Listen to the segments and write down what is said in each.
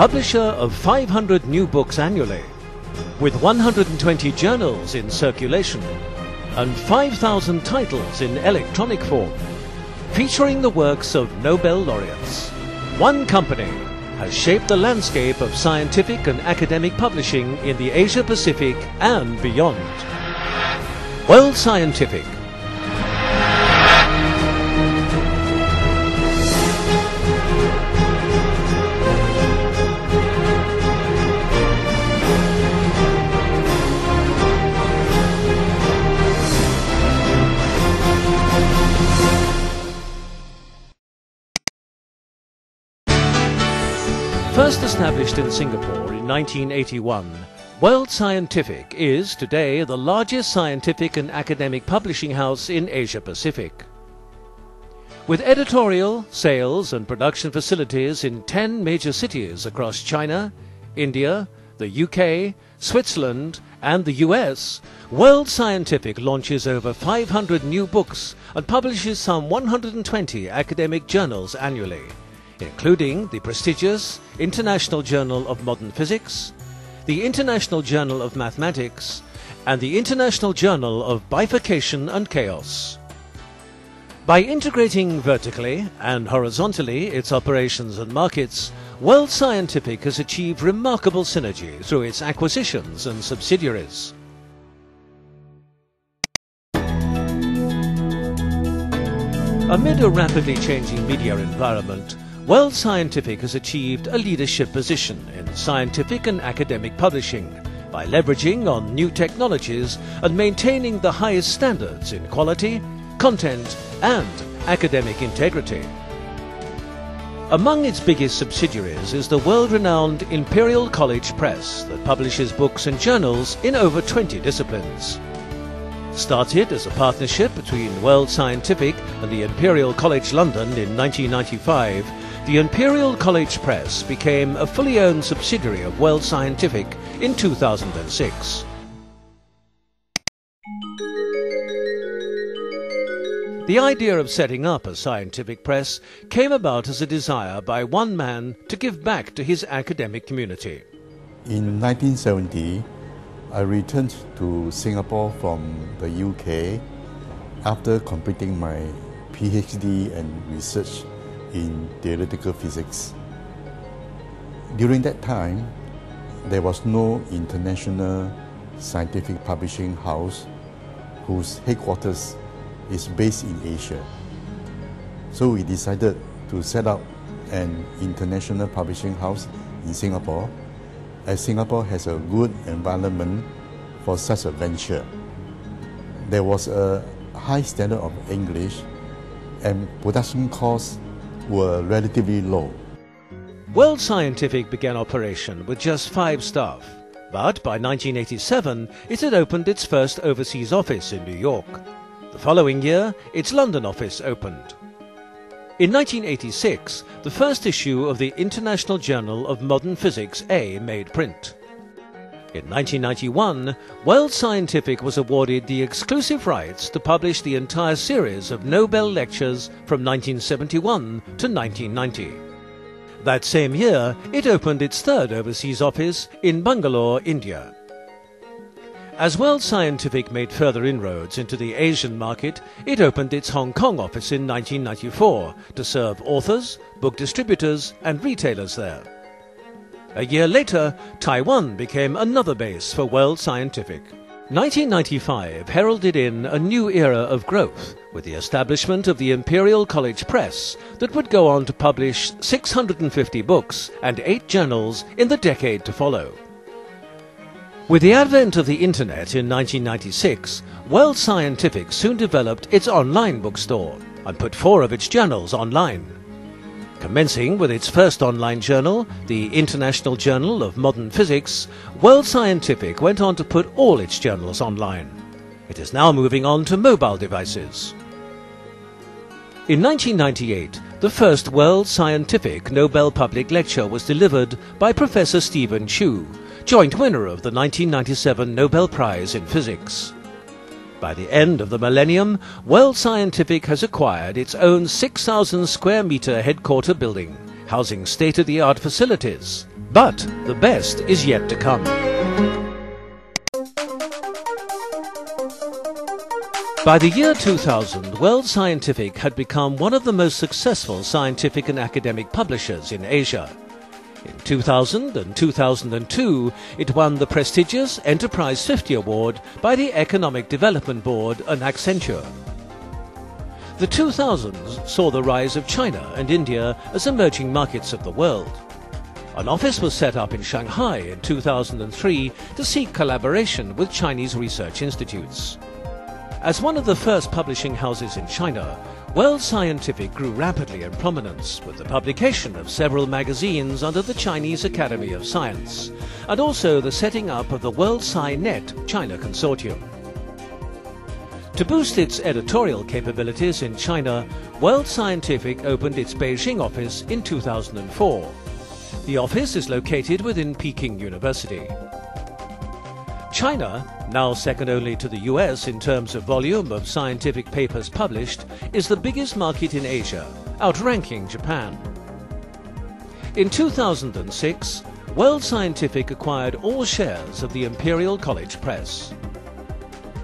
publisher of 500 new books annually, with 120 journals in circulation and 5,000 titles in electronic form, featuring the works of Nobel laureates. One company has shaped the landscape of scientific and academic publishing in the Asia Pacific and beyond. World Scientific established in Singapore in 1981, World Scientific is today the largest scientific and academic publishing house in Asia Pacific. With editorial, sales and production facilities in 10 major cities across China, India, the UK, Switzerland and the US, World Scientific launches over 500 new books and publishes some 120 academic journals annually including the prestigious International Journal of Modern Physics, the International Journal of Mathematics, and the International Journal of Bifurcation and Chaos. By integrating vertically and horizontally its operations and markets, World Scientific has achieved remarkable synergy through its acquisitions and subsidiaries. Amid a rapidly changing media environment, World Scientific has achieved a leadership position in scientific and academic publishing by leveraging on new technologies and maintaining the highest standards in quality, content and academic integrity. Among its biggest subsidiaries is the world-renowned Imperial College Press that publishes books and journals in over 20 disciplines. Started as a partnership between World Scientific and the Imperial College London in 1995, the Imperial College Press became a fully owned subsidiary of World Scientific in 2006. The idea of setting up a scientific press came about as a desire by one man to give back to his academic community. In 1970, I returned to Singapore from the UK after completing my PhD and research in theoretical physics. During that time, there was no international scientific publishing house whose headquarters is based in Asia. So we decided to set up an international publishing house in Singapore, as Singapore has a good environment for such a venture. There was a high standard of English and production costs were relatively low. World Scientific began operation with just five staff, but by 1987 it had opened its first overseas office in New York. The following year, its London office opened. In 1986, the first issue of the International Journal of Modern Physics A made print. In 1991, World Scientific was awarded the exclusive rights to publish the entire series of Nobel lectures from 1971 to 1990. That same year, it opened its third overseas office in Bangalore, India. As World Scientific made further inroads into the Asian market, it opened its Hong Kong office in 1994 to serve authors, book distributors and retailers there. A year later, Taiwan became another base for World Scientific. 1995 heralded in a new era of growth with the establishment of the Imperial College Press that would go on to publish 650 books and 8 journals in the decade to follow. With the advent of the Internet in 1996, World Scientific soon developed its online bookstore and put four of its journals online. Commencing with its first online journal, the International Journal of Modern Physics, World Scientific went on to put all its journals online. It is now moving on to mobile devices. In 1998, the first World Scientific Nobel Public Lecture was delivered by Professor Steven Chu, joint winner of the 1997 Nobel Prize in Physics. By the end of the millennium, World Scientific has acquired its own 6,000 square meter headquarter building, housing state of the art facilities, But the best is yet to come. By the year 2000, World Scientific had become one of the most successful scientific and academic publishers in Asia. In 2000 and 2002, it won the prestigious Enterprise 50 Award by the Economic Development Board and Accenture. The 2000s saw the rise of China and India as emerging markets of the world. An office was set up in Shanghai in 2003 to seek collaboration with Chinese research institutes. As one of the first publishing houses in China, World Scientific grew rapidly in prominence with the publication of several magazines under the Chinese Academy of Science, and also the setting up of the World SciNet China Consortium. To boost its editorial capabilities in China, World Scientific opened its Beijing office in 2004. The office is located within Peking University. China, now second only to the US in terms of volume of scientific papers published, is the biggest market in Asia, outranking Japan. In 2006, World Scientific acquired all shares of the Imperial College Press.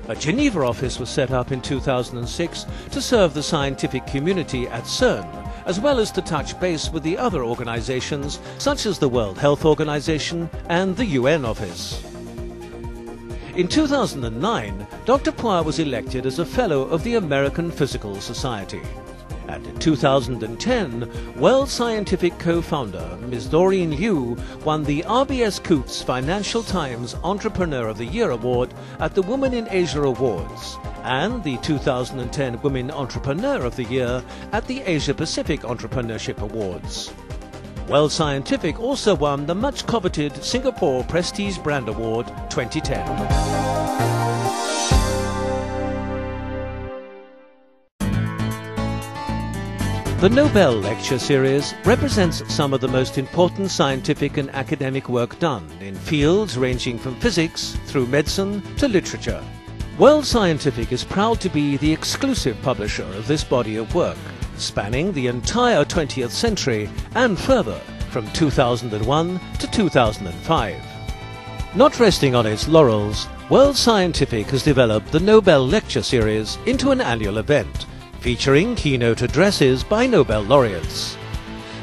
A Geneva office was set up in 2006 to serve the scientific community at CERN, as well as to touch base with the other organizations such as the World Health Organization and the UN office. In 2009, Dr. Phua was elected as a Fellow of the American Physical Society. And in 2010, World Scientific co-founder Ms. Doreen Liu won the RBS Coutts Financial Times Entrepreneur of the Year Award at the Women in Asia Awards and the 2010 Women Entrepreneur of the Year at the Asia Pacific Entrepreneurship Awards. World Scientific also won the much coveted Singapore Prestige Brand Award 2010. The Nobel Lecture Series represents some of the most important scientific and academic work done in fields ranging from physics through medicine to literature. World Scientific is proud to be the exclusive publisher of this body of work spanning the entire 20th century and further from 2001 to 2005. Not resting on its laurels, World Scientific has developed the Nobel Lecture Series into an annual event featuring keynote addresses by Nobel laureates.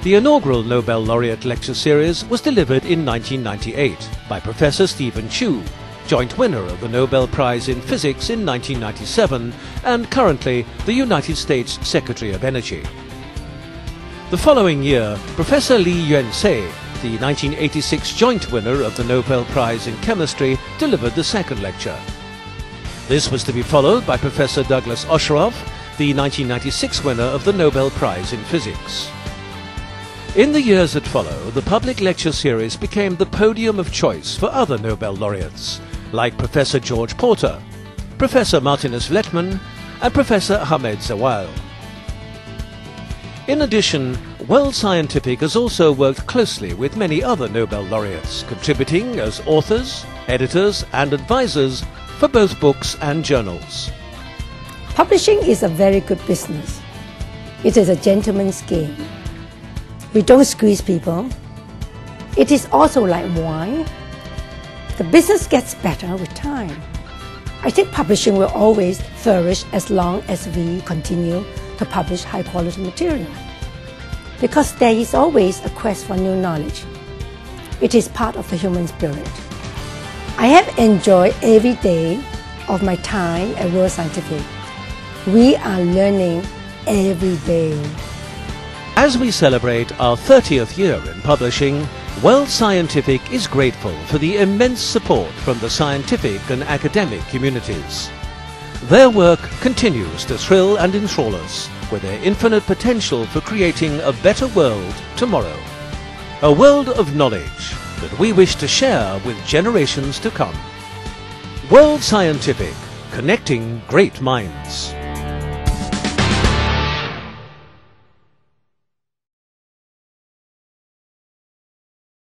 The inaugural Nobel Laureate Lecture Series was delivered in 1998 by Professor Steven Chu, joint winner of the Nobel Prize in Physics in 1997 and currently the United States Secretary of Energy. The following year, Professor Li Yuanzhe, the 1986 joint winner of the Nobel Prize in Chemistry, delivered the second lecture. This was to be followed by Professor Douglas Osheroff, the 1996 winner of the Nobel Prize in Physics. In the years that follow, the public lecture series became the podium of choice for other Nobel laureates, like Professor George Porter, Professor Martinus Veltman, and Professor Ahmed Zewail. In addition, World Scientific has also worked closely with many other Nobel laureates, contributing as authors, editors, and advisors for both books and journals. Publishing is a very good business. It is a gentleman's game. We don't squeeze people. It is also like wine the business gets better with time. I think publishing will always flourish as long as we continue to publish high quality material. Because there is always a quest for new knowledge. It is part of the human spirit. I have enjoyed every day of my time at World Scientific. We are learning every day. As we celebrate our 30th year in publishing, World Scientific is grateful for the immense support from the scientific and academic communities. Their work continues to thrill and enthrall us with their infinite potential for creating a better world tomorrow. A world of knowledge that we wish to share with generations to come. World Scientific, connecting great minds.